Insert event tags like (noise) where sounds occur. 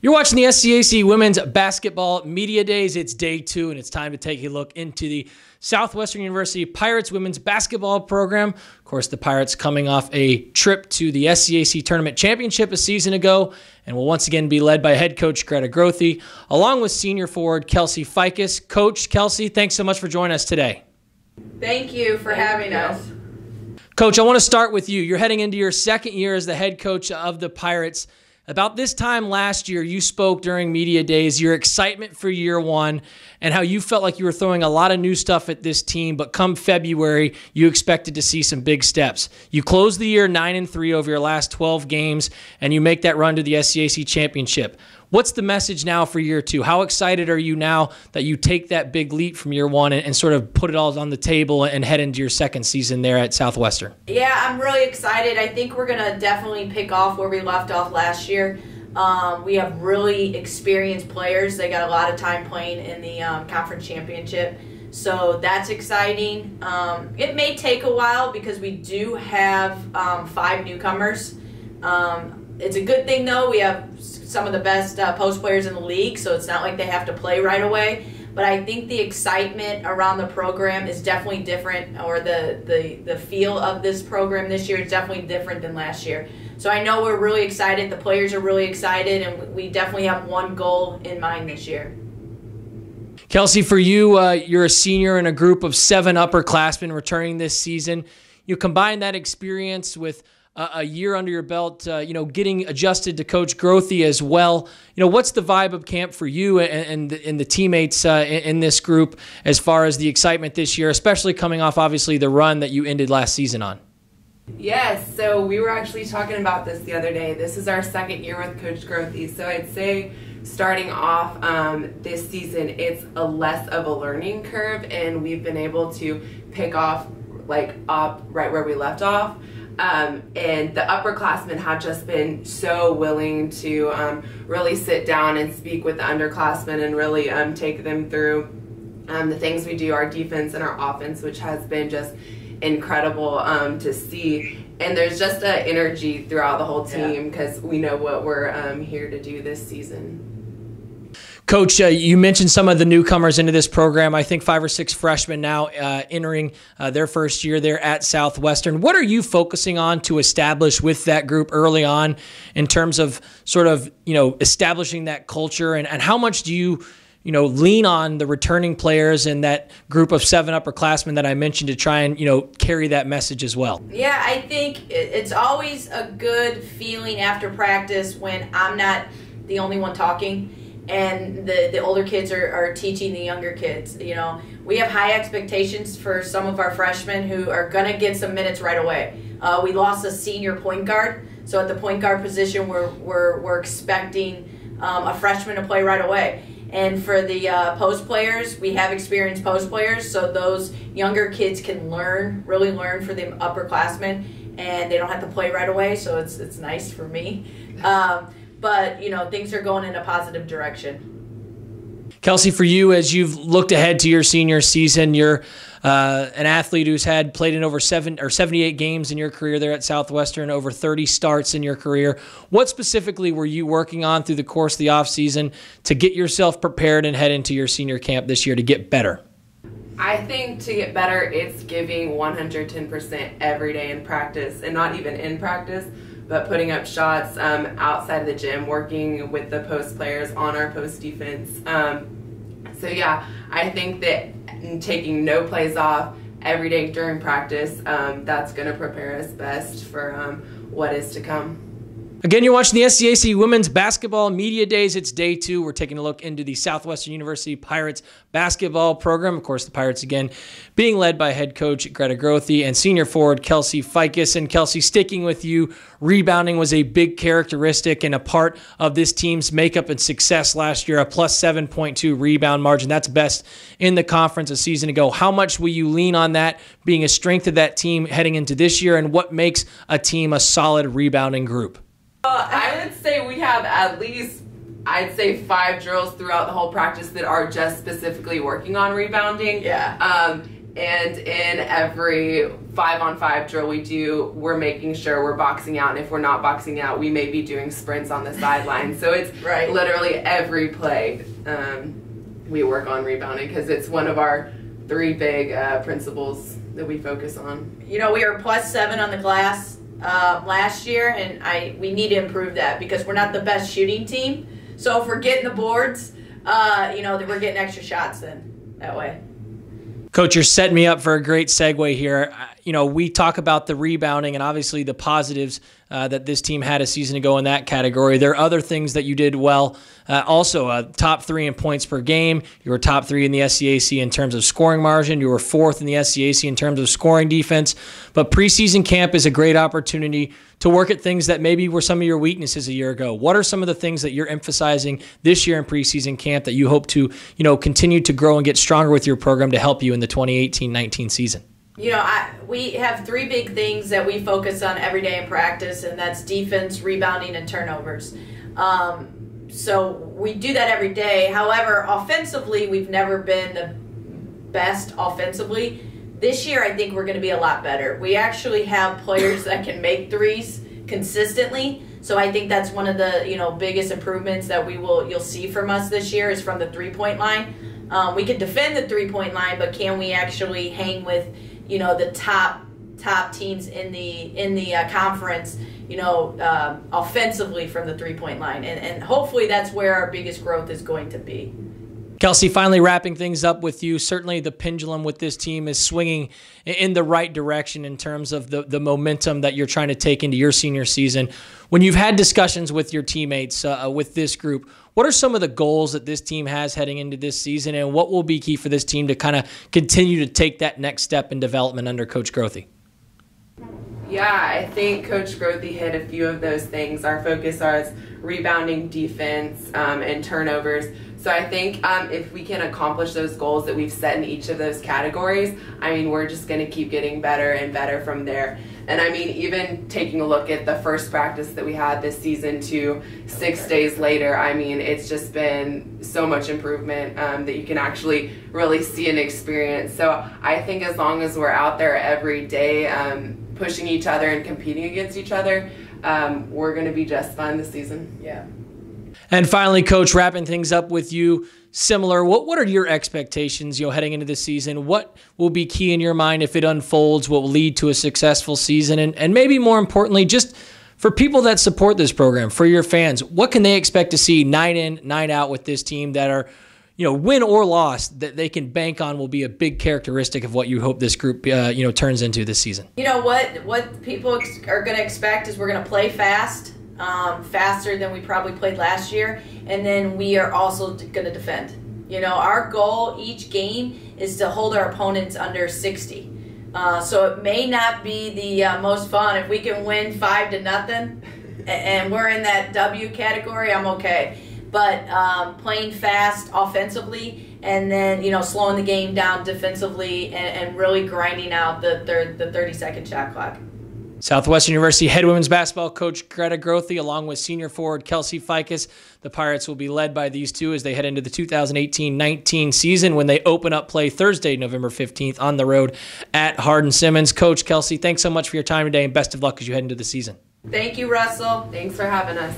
You're watching the SCAC Women's Basketball Media Days. It's day two, and it's time to take a look into the Southwestern University Pirates Women's Basketball Program. Of course, the Pirates coming off a trip to the SCAC Tournament Championship a season ago, and will once again be led by head coach Greta Grothe, along with senior forward Kelsey Faykus. Coach Kelsey, thanks so much for joining us today. Thank you for having us. Coach, I want to start with you. You're heading into your second year as the head coach of the Pirates. About this time last year, you spoke during media days, your excitement for year one, and how you felt like you were throwing a lot of new stuff at this team, but come February, you expected to see some big steps. You close the year 9 and 3 over your last 12 games, and you make that run to the SCAC championship. What's the message now for year two? How excited are you now that you take that big leap from year one and, and, sort of put it all on the table and head into your second season there at Southwestern? Yeah, I'm really excited. I think we're going to definitely pick off where we left off last year. Um, we have really experienced players. They got a lot of time playing in the um, conference championship. So that's exciting. Um, it may take a while because we do have um, five newcomers. Um, it's a good thing though. We have some of the best uh, post players in the league, so it's not like they have to play right away. But I think the excitement around the program is definitely different, or the, the, the feel of this program this year is definitely different than last year. So I know we're really excited. The players are really excited, and we definitely have one goal in mind this year. Kelsey, for you, uh, you're a senior in a group of seven upperclassmen returning this season. You combine that experience with a year under your belt, uh, you know, getting adjusted to Coach Grothe as well. You know, what's the vibe of camp for you and, and, the, and the teammates uh, in, in, this group as far as the excitement this year, especially coming off obviously the run that you ended last season on? Yes, so we were actually talking about this the other day. This is our second year with Coach Grothe, so I'd say starting off um, this season, it's a less of a learning curve, and we've been able to pick off like up right where we left off. Um, and the upperclassmen have just been so willing to um, really sit down and speak with the underclassmen and really um, take them through um, the things we do, our defense and our offense, which has been just incredible um, to see. And there's just an energy throughout the whole team because yeah. we know what we're um, here to do this season. Coach, uh, you mentioned some of the newcomers into this program. I think five or six freshmen now uh, entering uh, their first year there at Southwestern. What are you focusing on to establish with that group early on in terms of sort of, you know, establishing that culture and, and how much do you, you know, lean on the returning players and that group of seven upperclassmen that I mentioned to try and, you know, carry that message as well? Yeah, I think it's always a good feeling after practice when I'm not the only one talking and the, the older kids are, are teaching the younger kids. You know, we have high expectations for some of our freshmen who are going to get some minutes right away. Uh, we lost a senior point guard, so at the point guard position, we're, we're, we're expecting um, a freshman to play right away. And for the uh, post players, we have experienced post players, so those younger kids can learn, really learn for the upperclassmen, and they don't have to play right away, so it's, it's nice for me. (laughs) Um, but you know things are going in a positive direction. Kelsey, for you, as you've looked ahead to your senior season, you're uh, an athlete who's had played in over seven or 78 games in your career there at Southwestern, over 30 starts in your career. What specifically were you working on through the course of the offseason to get yourself prepared and head into your senior camp this year to get better? I think to get better, it's giving 110% every day in practice, and not even in practice but putting up shots um, outside of the gym, working with the post players on our post defense. Um, so yeah, I think that taking no plays off every day during practice, um, that's going to prepare us best for um, what is to come. Again, you're watching the SCAC Women's Basketball Media Days. It's day two. We're taking a look into the Southwestern University Pirates basketball program. Of course, the Pirates, again, being led by head coach Greta Grothe and senior forward Kelsey Faykus. And Kelsey, sticking with you, rebounding was a big characteristic and a part of this team's makeup and success last year, a plus 7.2 rebound margin. That's best in the conference a season ago. How much will you lean on that being a strength of that team heading into this year? And what makes a team a solid rebounding group? I would say we have at least, I'd say five drills throughout the whole practice that are just specifically working on rebounding. Yeah. Um, and in every five on five drill we do, we're making sure we're boxing out. And if we're not boxing out, we may be doing sprints on the sideline. So it's (laughs) Right. literally every play um, we work on rebounding because it's one of our three big uh, principles that we focus on. you know, we are plus seven on the glass uh, last year, and I we need to improve that because we're not the best shooting team. So if we're getting the boards, uh, you know, that we're getting extra shots then that way. Coach, you're setting me up for a great segue here. You know, we talk about the rebounding and obviously the positives uh, that this team had a season ago in that category. There are other things that you did well. Uh, also, uh, top three in points per game. You were top three in the SCAC in terms of scoring margin. You were fourth in the SCAC in terms of scoring defense. But preseason camp is a great opportunity to work at things that maybe were some of your weaknesses a year ago. What are some of the things that you're emphasizing this year in preseason camp that you hope to, you know, continue to grow and get stronger with your program to help you in the 2018-19 season? You know, I, we have three big things that we focus on every day in practice, and that's defense, rebounding, and turnovers. Um, so we do that every day. However, offensively, we've never been the best offensively. This year, I think we're going to be a lot better. We actually have players that can make threes consistently. So I think that's one of the you know biggest improvements that we will you'll see from us this year is from the three point line. Um, we can defend the three point line, but can we actually hang with you know the top top teams in the in the uh, conference? You know, um, offensively from the three point line, and and hopefully that's where our biggest growth is going to be. Kelsey, finally wrapping things up with you. Certainly, the pendulum with this team is swinging in the right direction in terms of the, the momentum that you're trying to take into your senior season. When you've had discussions with your teammates, uh, with this group, what are some of the goals that this team has heading into this season, and what will be key for this team to kind of continue to take that next step in development under Coach Grothe? Yeah, I think Coach Grothe hit a few of those things. Our focus is rebounding, defense, um, and turnovers. So I think um, if we can accomplish those goals that we've set in each of those categories, I mean, we're just going to keep getting better and better from there. And I mean, even taking a look at the first practice that we had this season to six days later, I mean, it's just been so much improvement um, that you can actually really see and experience. So I think as long as we're out there every day, um, pushing each other and competing against each other, um, we're going to be just fine this season. Yeah. And finally, Coach, wrapping things up with you, similar. What what are your expectations, you know, heading into this season? What will be key in your mind if it unfolds? What will lead to a successful season? And and maybe more importantly, just for people that support this program, for your fans, what can they expect to see night in, night out with this team that are, you know, win or loss that they can bank on will be a big characteristic of what you hope this group, uh, you know, turns into this season. You know what? What people are going to expect is we're going to play fast, um, faster than we probably played last year, and then we are also going to defend. You know, our goal each game is to hold our opponents under 60. Uh, so it may not be the uh, most fun if we can win five to nothing, and we're in that W category. I'm okay. But um, playing fast offensively, and then you know slowing the game down defensively, and, and really grinding out the third, the 30 second shot clock. Southwestern University head women's basketball coach Greta Grothe, along with senior forward Kelsey Faykus. The Pirates will be led by these two as they head into the 2018-19 season when they open up play Thursday, November 15th on the road at Hardin Simmons. Coach Kelsey, thanks so much for your time today and best of luck as you head into the season. Thank you, Russell. Thanks for having us.